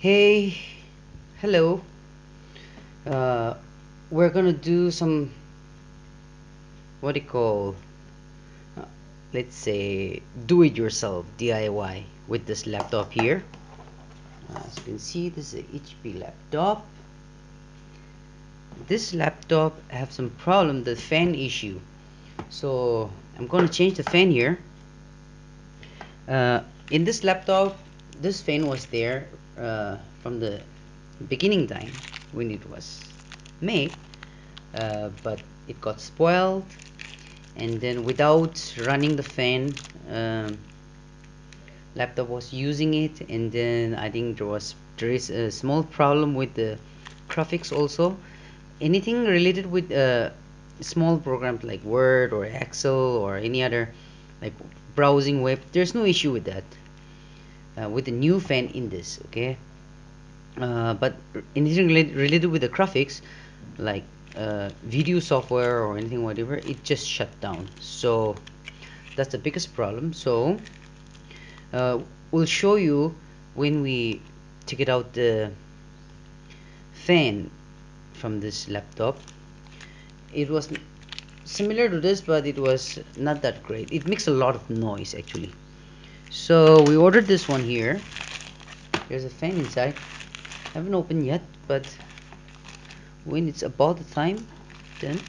hey hello. Uh, we're gonna do some what do you call uh, let's say do it yourself DIY with this laptop here. Uh, as you can see this is a HP laptop. This laptop have some problem the fan issue. So I'm to change the fan here. Uh, in this laptop this fan was there uh, from the beginning time when it was made uh, but it got spoiled and then without running the fan um, laptop was using it and then I think there was there is a small problem with the graphics also. Anything related with uh, small programs like Word or Excel or any other like browsing web there's no issue with that with the new fan in this okay? Uh, but anything related, related with the graphics like uh, video software or anything whatever it just shut down. So that's the biggest problem. So uh, we'll show you when we take it out the fan from this laptop. It was similar to this but it was not that great. It makes a lot of noise actually so we ordered this one here. There's a fan inside. Haven't opened yet but when it's about the time then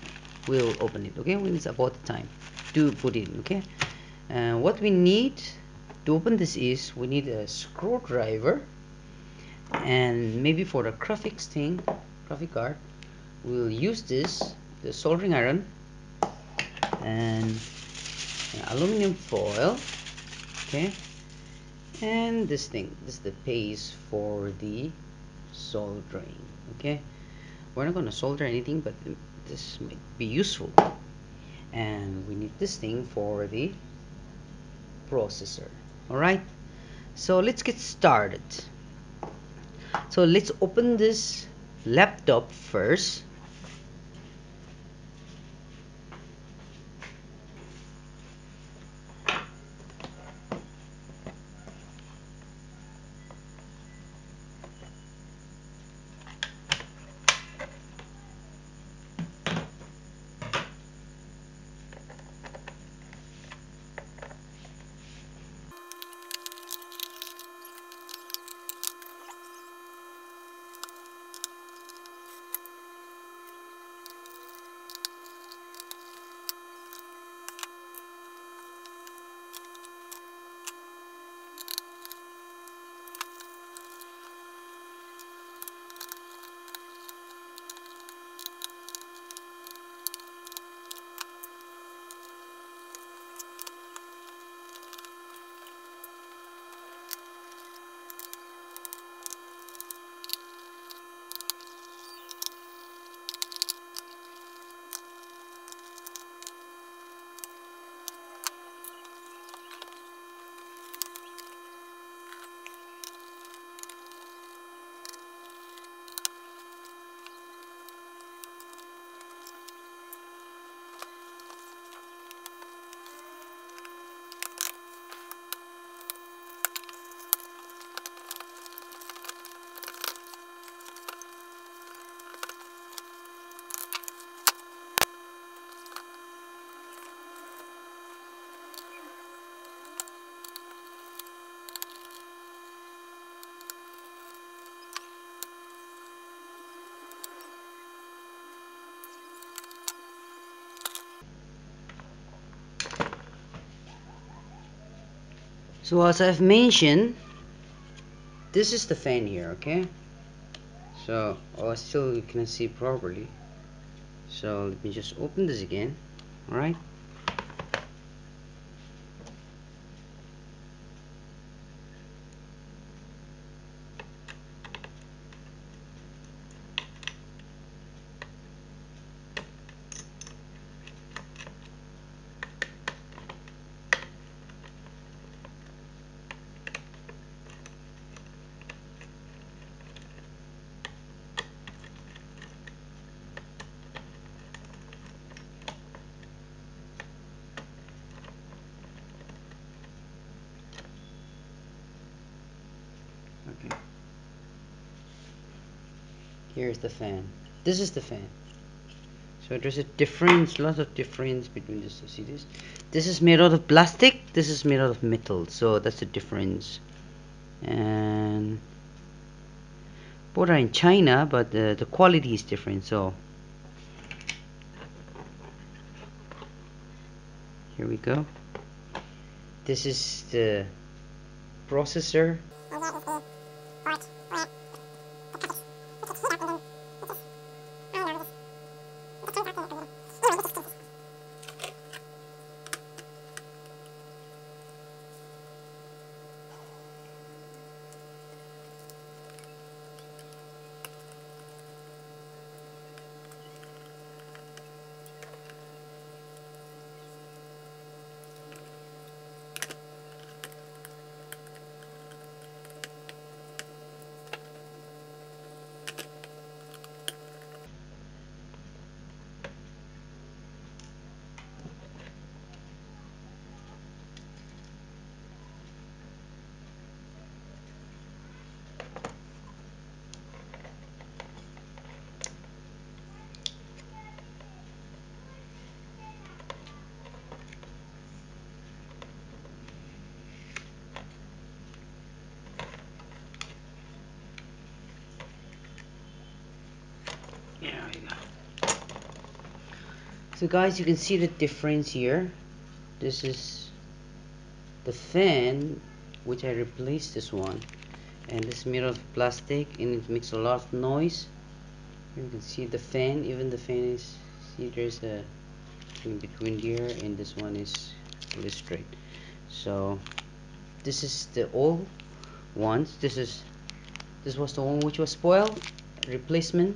we'll open it okay? When it's about the time to put it in okay? Uh, what we need to open this is we need a screwdriver and maybe for the graphics thing graphic card we'll use this the soldering iron and aluminum foil okay. And this thing this is the paste for the soldering okay? We're not going to solder anything but this might be useful. And we need this thing for the processor alright? So let's get started. So let's open this laptop first so as I've mentioned this is the fan here okay? So oh still you can see properly. So let me just open this again alright okay here's the fan. This is the fan. So there's a difference lots of difference between this see this this is made out of plastic this is made out of metal so that's the difference. And both are in China but the, the quality is different so. Here we go. This is the processor so guys you can see the difference here. This is the fan which I replaced this one. And this made of plastic and it makes a lot of noise. You can see the fan even the fan is see there's a in between here and this one is really straight. So this is the old ones. This is this was the one which was spoiled replacement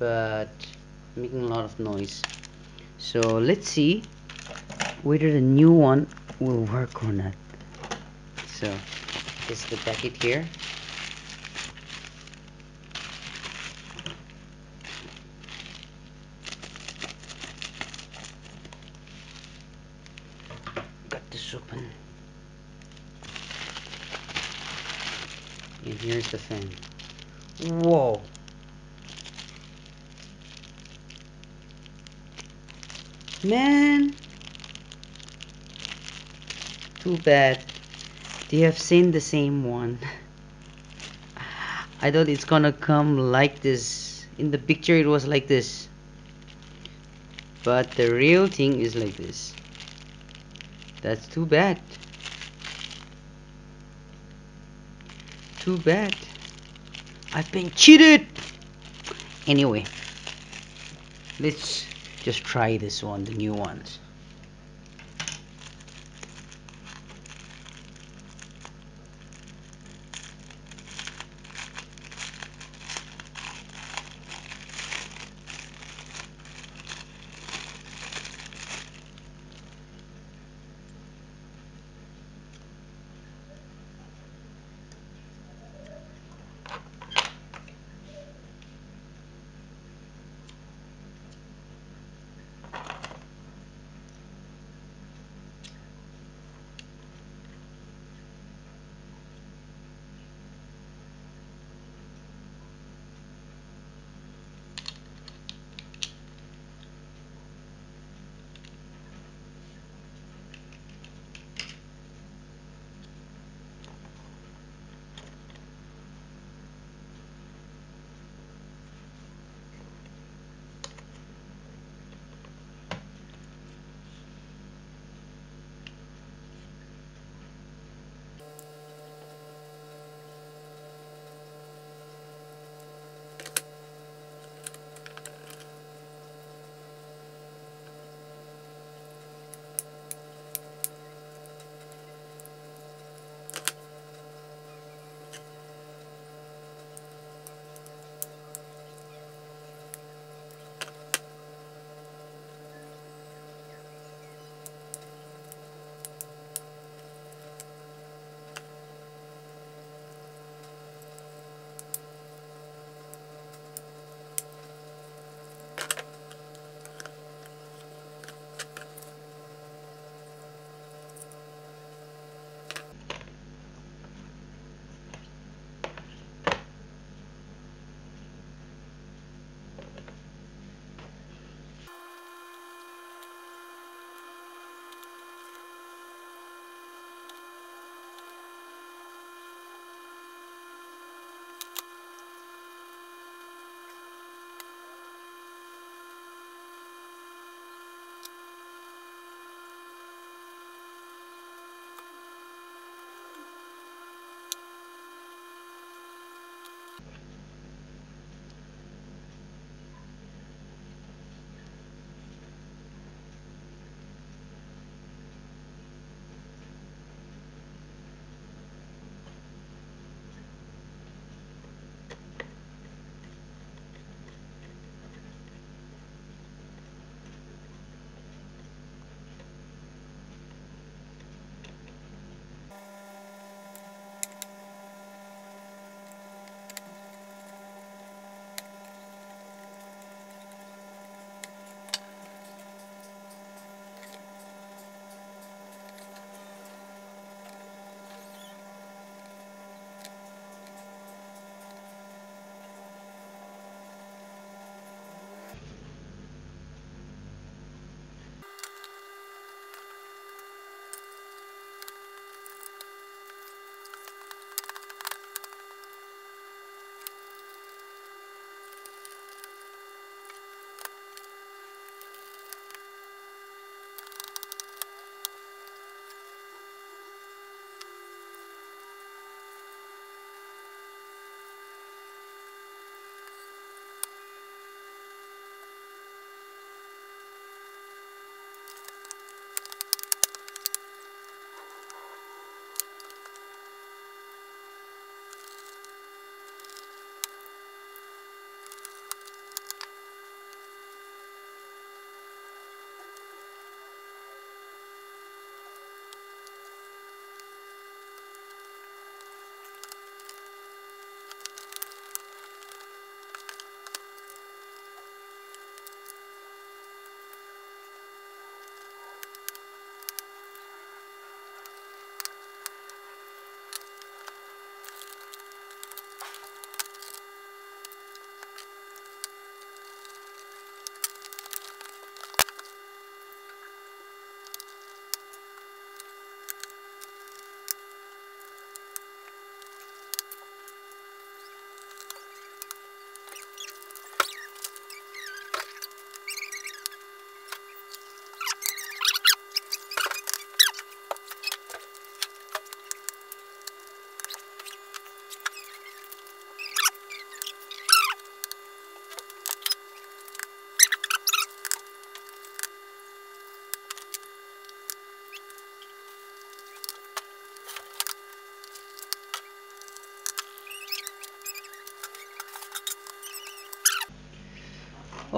but making a lot of noise so let's see whether the new one will work or not. So this is the packet here. Got this open. And here's the fan whoa Man. Too bad. They have seen the same one. I thought it's gonna come like this. In the picture it was like this. But the real thing is like this. That's too bad. Too bad. I've been cheated. Anyway. Let's just try this one the new ones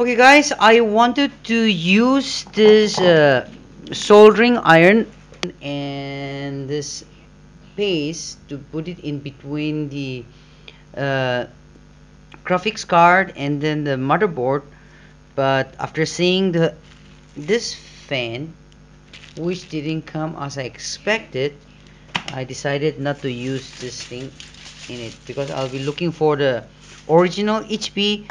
okay guys I wanted to use this uh, soldering iron and this paste to put it in between the uh, graphics card and then the motherboard. But after seeing the this fan which didn't come as I expected I decided not to use this thing in it because I'll be looking for the original HP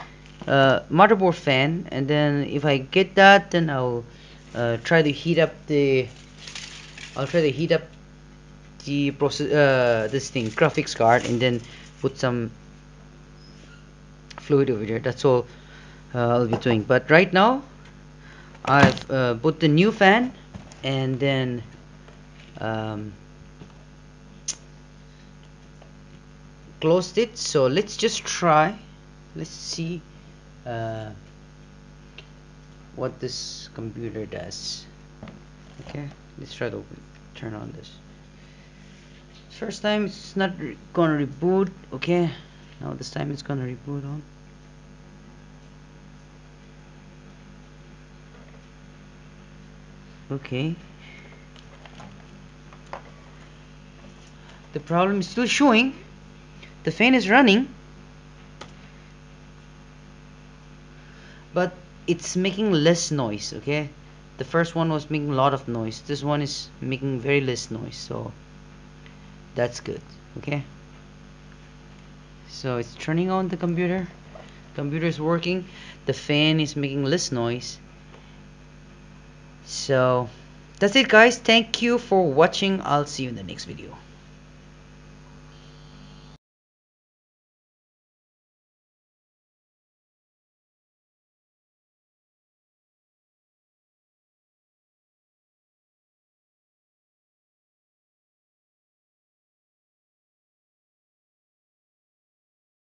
uh, motherboard fan and then if I get that then I'll uh, try to heat up the I'll try to heat up the process uh, this thing graphics card and then put some fluid over there. That's all uh, I'll be doing. But right now I've uh, put the new fan and then um, closed it. So let's just try. Let's see uh, what this computer does. Okay let's try to turn on this. First time it's not gonna reboot okay? Now this time it's gonna reboot on. Okay. The problem is still showing. The fan is running but it's making less noise okay? The first one was making a lot of noise. This one is making very less noise so that's good okay? So it's turning on the computer. Computer is working. The fan is making less noise. So that's it guys. Thank you for watching. I'll see you in the next video